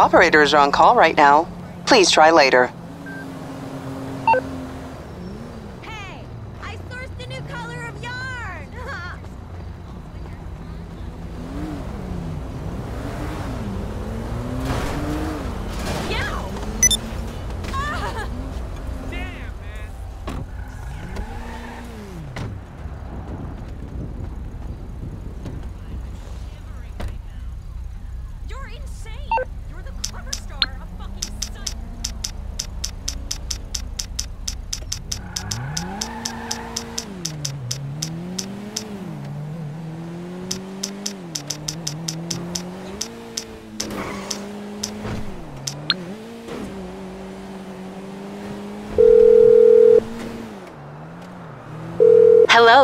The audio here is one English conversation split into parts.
Operators are on call right now. Please try later. Hey, I sourced a new color of yarn. Yow! Ah! You're insane. You're the cover star of fucking Sun.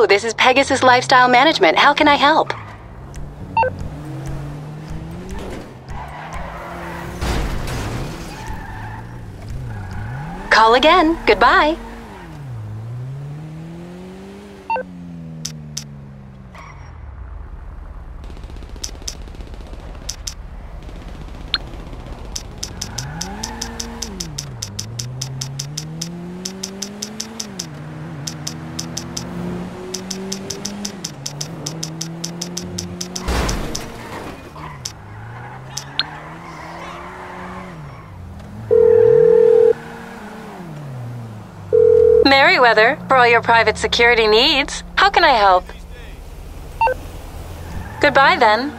This is Pegasus Lifestyle Management. How can I help? Call again. Goodbye. Merryweather, for all your private security needs. How can I help? Goodbye then.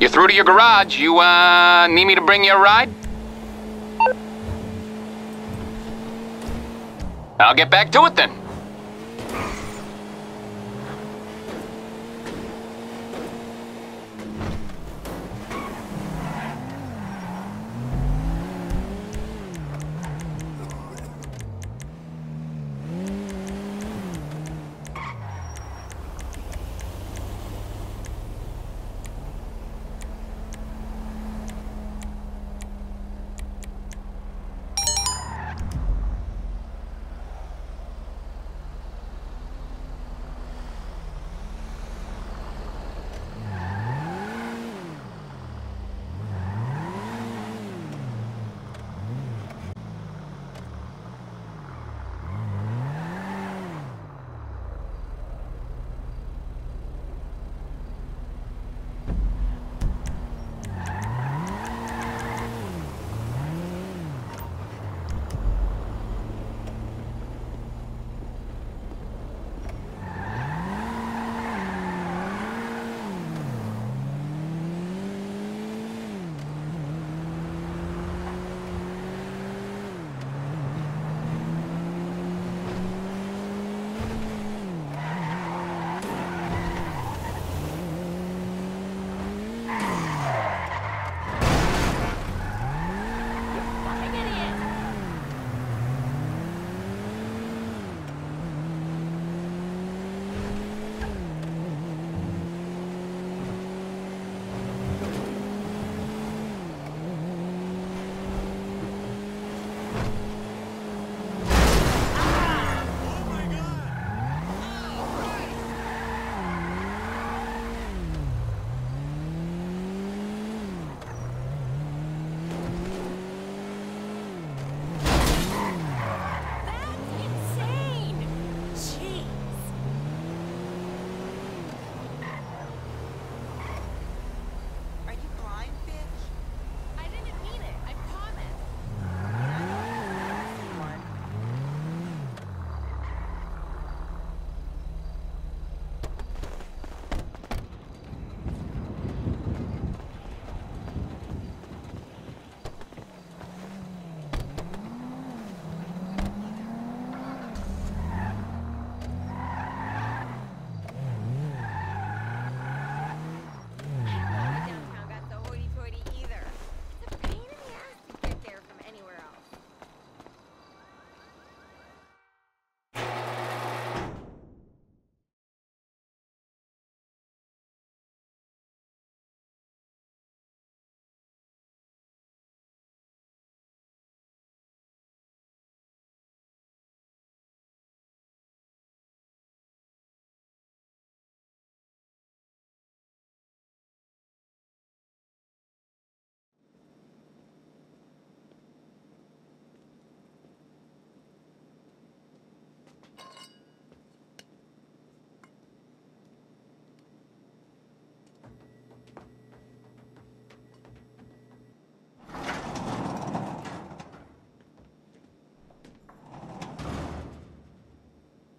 You're through to your garage. You, uh, need me to bring you a ride? I'll get back to it then.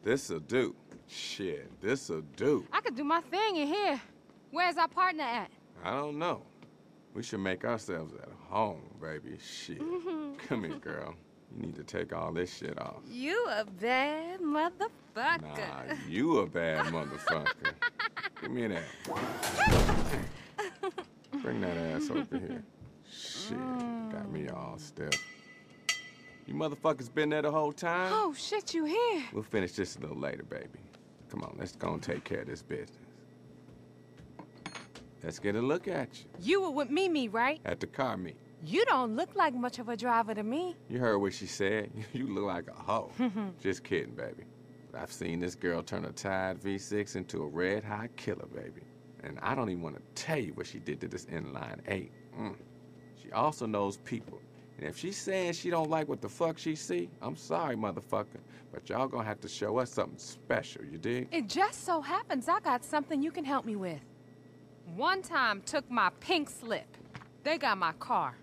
This'll do. Shit, this'll do. I could do my thing in here. Where's our partner at? I don't know. We should make ourselves at home, baby. Shit. Mm-hmm. Come here, girl. You need to take all this shit off. You a bad motherfucker. Nah, you a bad motherfucker. Give me that. Bring that ass over here. Shit, got me all stiff. You motherfuckers been there the whole time? Oh, shit, you here. We'll finish this a little later, baby. Come on, let's go and take care of this business. Let's get a look at you You were with Mimi, right? at the car meet. You don't look like much of a driver to me. You heard what she said. You look like a hoe. Just kidding, baby. But I've seen this girl turn a Tide V6 into a red hot killer, baby. And I don't even want to tell you what she did to this inline eight. Mm. She also knows people. And if she's saying she don't like what the fuck she see, I'm sorry, motherfucker. But y'all gonna have to show us something special, you dig? It just so happens I got something you can help me with. One time took my pink slip. They got my car.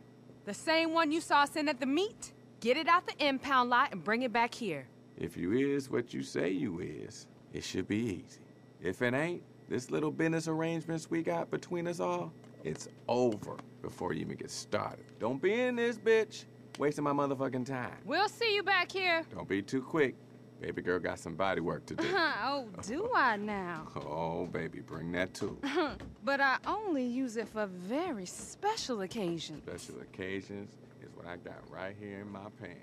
The same one you saw sitting at the meet. Get it out the impound lot and bring it back here. If you is what you say you is, it should be easy. If it ain't, this little business arrangements we got between us all, it's over before you even get started. Don't be in this bitch, wasting my motherfucking time. We'll see you back here. Don't be too quick. Baby girl got some body work to do. oh, do I now? oh, baby, bring that too. But I only use it for very special occasions. Special occasions is what I got right here in my pants.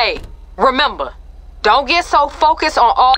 Hey, remember, don't get so focused on all.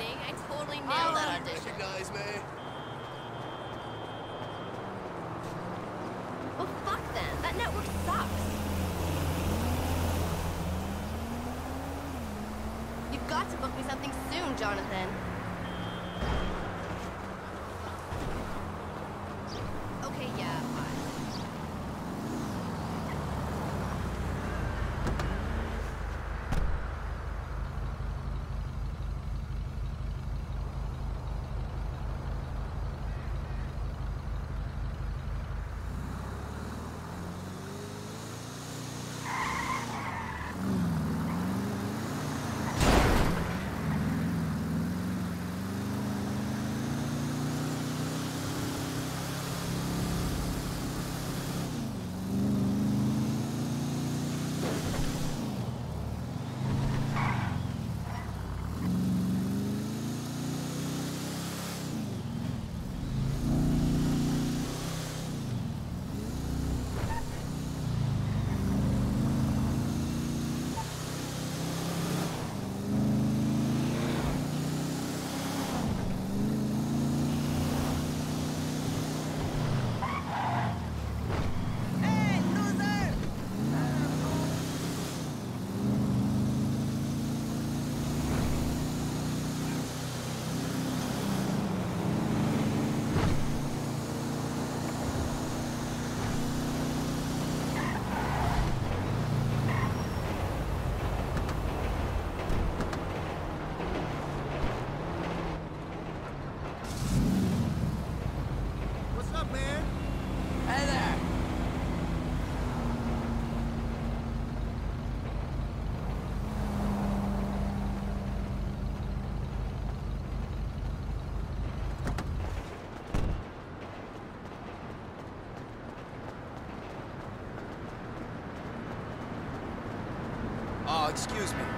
Kidding? I totally nailed that audition. Recognize me? Well, fuck them. That network sucks. You've got to book me something soon, Jonathan. Excuse me.